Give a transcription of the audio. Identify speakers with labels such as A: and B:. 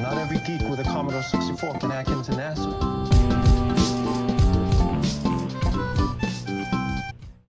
A: Not every geek with a Commodore 64 can hack into NASA.